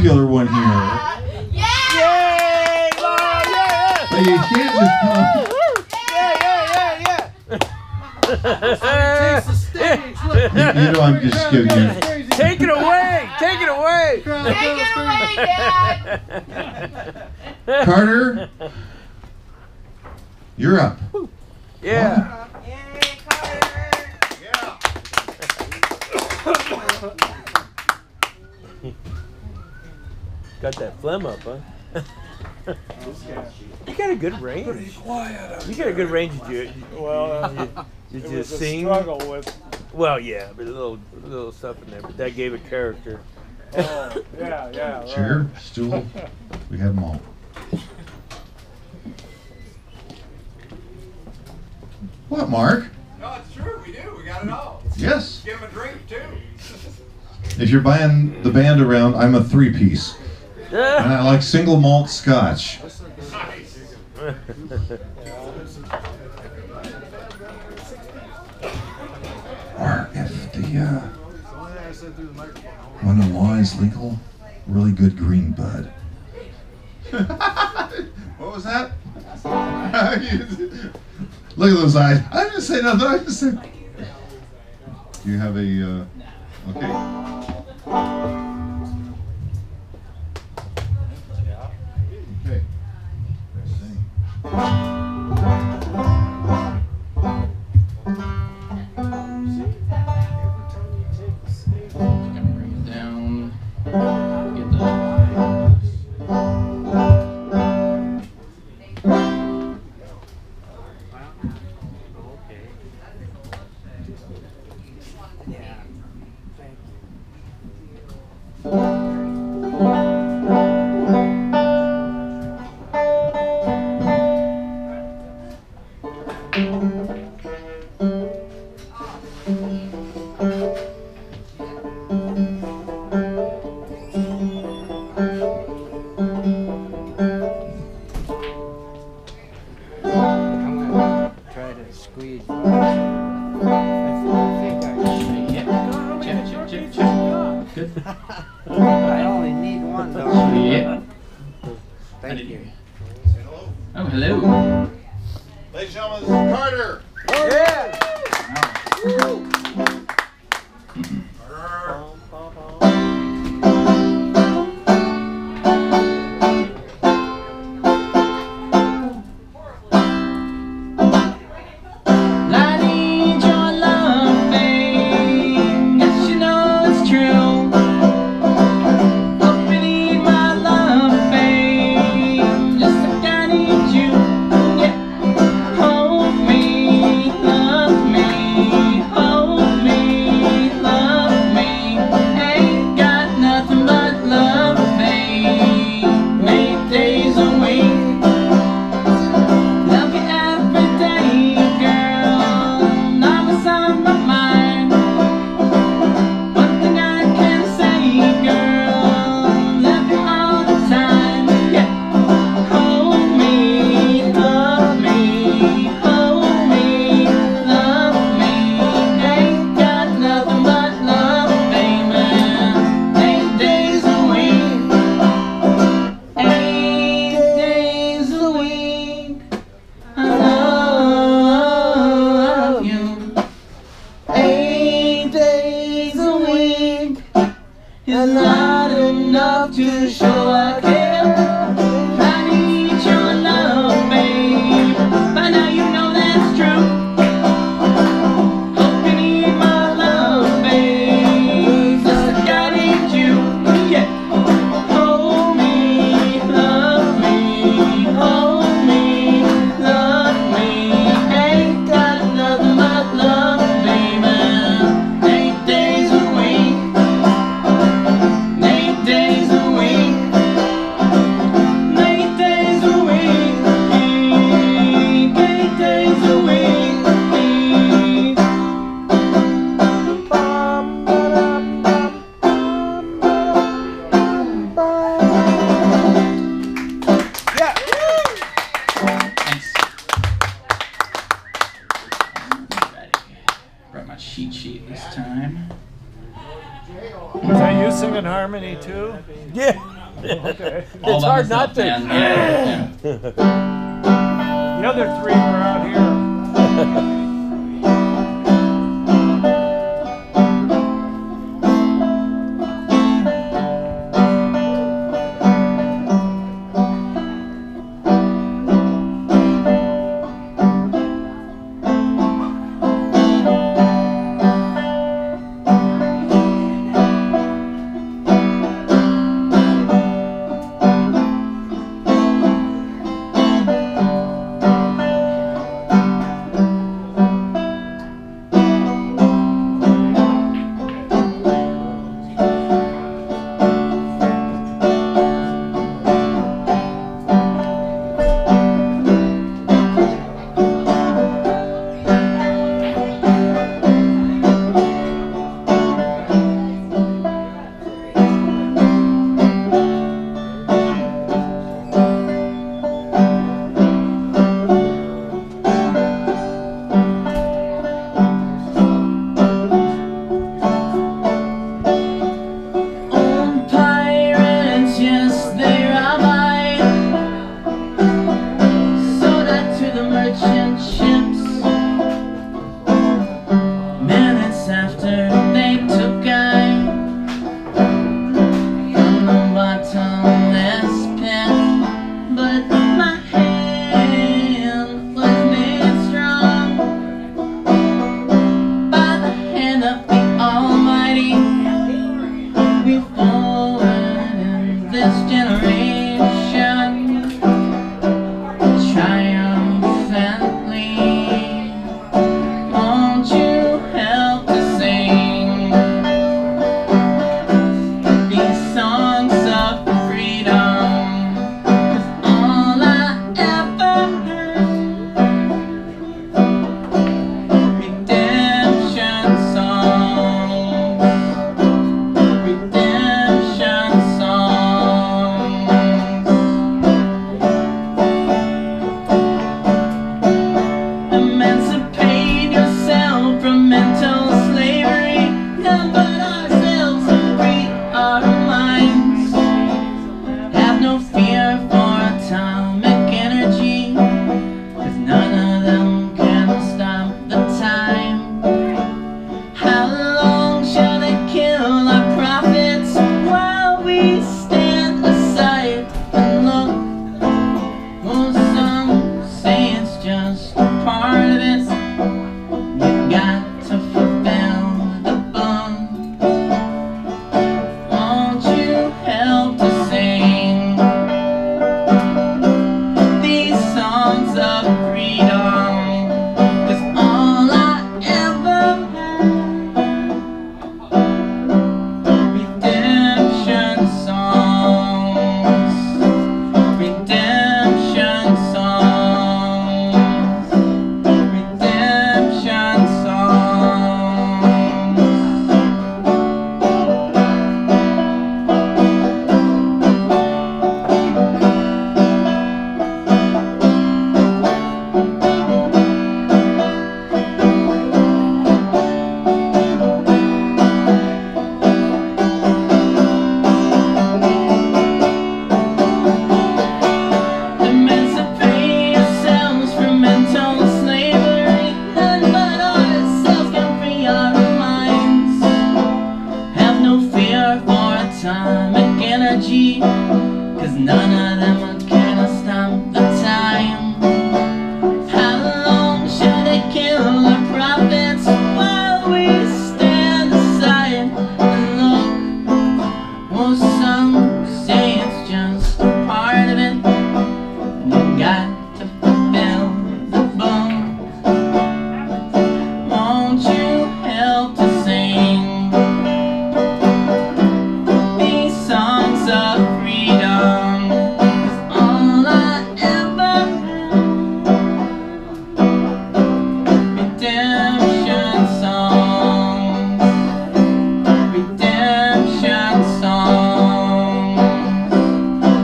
popular one here. Yay! Laura, yeah! But you can't just come. Yeah, yeah, yeah, Takes the stage. You, you know, I'm just giving you. Take it away! Take it away! Take it away, Dad. Carter, you're up. Yeah. Yay, Got that phlegm up, huh? you got a good range. Pretty quiet. You got a good range. Did you? Well, you, did you sing? struggle with. Well, yeah, but a little, little stuff in there. But that gave a character. Oh, yeah, yeah. Right. Chair, stool, we have them all. What, Mark? No, it's true. We do. We got it all. Yes. Give him a drink too. If you're buying the band around, I'm a three piece. And I like single malt scotch. Or if the uh, one in law is legal, really good green bud. what was that? Look at those eyes. I didn't say nothing. I just said. Do you have a? Uh, okay. To show I care. cheat sheet this time. Was you singing harmony too? Yeah. okay. it's hard not to. Yeah. the other three were out here.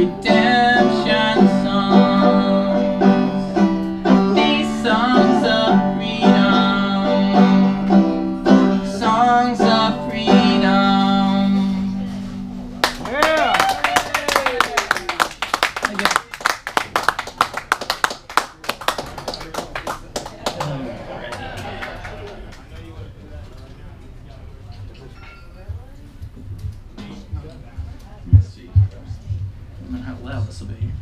every day. sobre ele.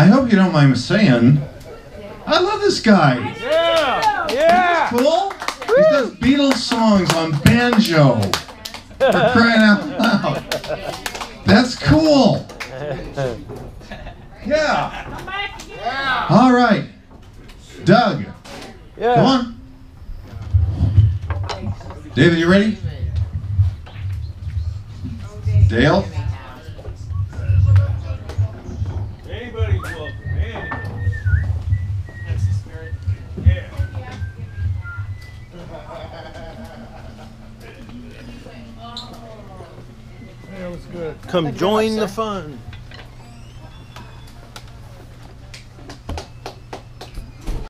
I hope you don't mind me saying, I love this guy. Yeah, yeah. He's cool. Woo. He does Beatles songs on banjo. For crying out loud. That's cool. Yeah. yeah. All right. Doug. Yeah. Come on. David, you ready? Dale? Come join the fun.